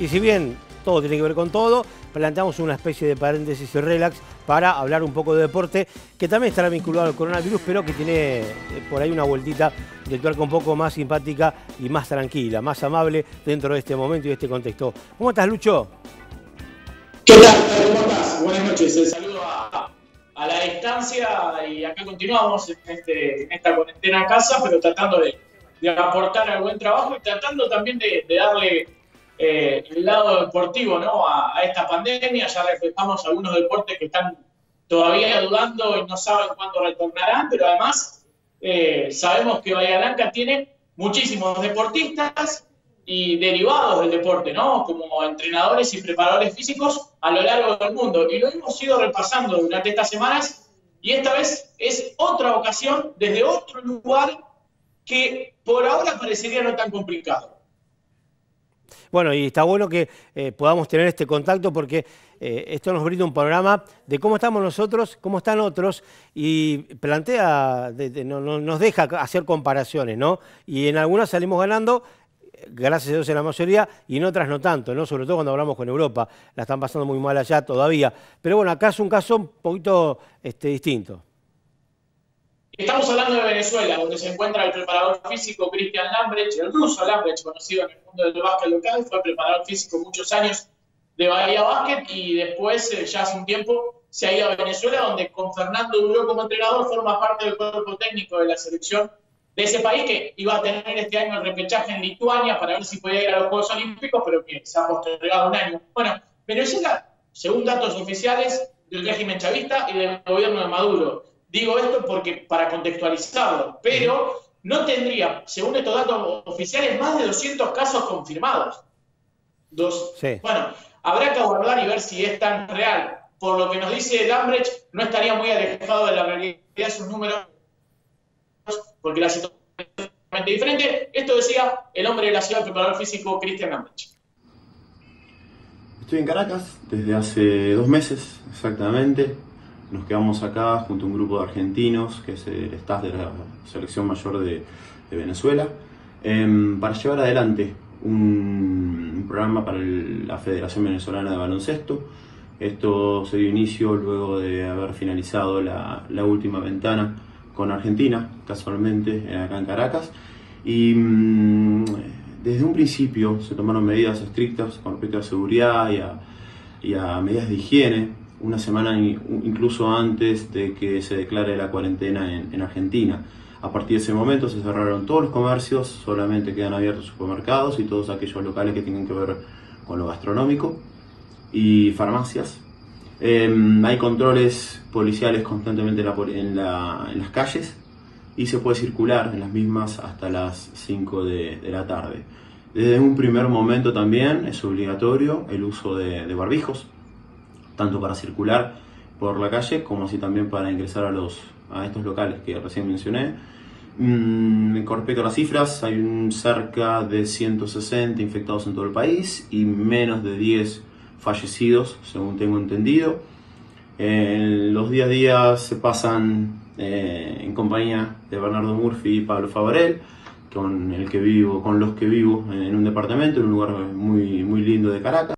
Y si bien todo tiene que ver con todo, planteamos una especie de paréntesis y relax para hablar un poco de deporte, que también estará vinculado al coronavirus, pero que tiene eh, por ahí una vueltita de tuerca un poco más simpática y más tranquila, más amable dentro de este momento y de este contexto. ¿Cómo estás, Lucho? ¿Qué tal? ¿Cómo estás? Buenas noches. El saludo a, la distancia y acá continuamos en, este, esta cuarentena a casa, pero tratando de, aportar al buen trabajo y tratando también de, darle eh, el lado deportivo ¿no? A, esta pandemia. Ya reflejamos algunos deportes que están todavía dudando y no saben cuándo retornarán, pero además eh, sabemos que Bahía Blanca tiene muchísimos deportistas y derivados del deporte, ¿no? Como entrenadores y preparadores físicos a lo largo del mundo. Y lo hemos ido repasando durante estas semanas y esta vez es otra ocasión desde otro lugar que por ahora parecería no tan complicado. Bueno, y está bueno que eh, podamos tener este contacto porque eh, esto nos brinda un panorama de cómo estamos nosotros, cómo están otros y plantea, nos deja hacer comparaciones, ¿no? Y en algunas salimos ganando gracias a Dios en la mayoría, y en otras no tanto, ¿no? sobre todo cuando hablamos con Europa, la están pasando muy mal allá todavía. Pero bueno, acá es un caso un poquito este, distinto. Estamos hablando de Venezuela, donde se encuentra el preparador físico Cristian Lambrecht, el ruso Lambrecht, conocido en el mundo del básquet local, fue preparador físico muchos años de Bahía Básquet y después, eh, ya hace un tiempo, se ha ido a Venezuela, donde con Fernando Duro como entrenador forma parte del cuerpo técnico de la selección de ese país que iba a tener este año el repechaje en Lituania para ver si podía ir a los Juegos Olímpicos, pero que se ha postergado un año. Bueno, Venezuela, según datos oficiales del régimen chavista y del gobierno de Maduro. Digo esto porque para contextualizarlo, pero no tendría, según estos datos oficiales, más de 200 casos confirmados. Dos. Bueno, habrá que aguardar y ver si es tan real. Por lo que nos dice Lambrecht, no estaría muy alejado de la realidad sus números porque la situación es totalmente diferente. Esto decía el hombre de la ciudad, preparador físico Cristian Ambrich. Estoy en Caracas desde hace dos meses exactamente. Nos quedamos acá junto a un grupo de argentinos, que es el staff de la selección mayor de, Venezuela, em, para llevar adelante un, programa para la Federación Venezolana de Baloncesto. Esto se dio inicio luego de haber finalizado la, última ventana con Argentina, casualmente, acá en Caracas. Y mm, desde un principio se tomaron medidas estrictas con respecto a seguridad y a, medidas de higiene, una semana incluso antes de que se declare la cuarentena en, Argentina. A partir de ese momento se cerraron todos los comercios, solamente quedan abiertos supermercados y todos aquellos locales que tienen que ver con lo gastronómico y farmacias Em, hay controles policiales constantemente en, las calles y se puede circular en las mismas hasta las 5 de, la tarde. Desde un primer momento también es obligatorio el uso de, barbijos, tanto para circular por la calle como así también para ingresar a, los, a estos locales que recién mencioné. Mm, con respecto a las cifras, hay cerca de 160 infectados en todo el país y menos de 10 fallecidos, según tengo entendido. los días a día se pasan eh, en compañía de Bernardo Murphy y Pablo Favorel, con el que vivo, con los que vivo en un departamento, en un lugar muy, muy lindo de Caracas.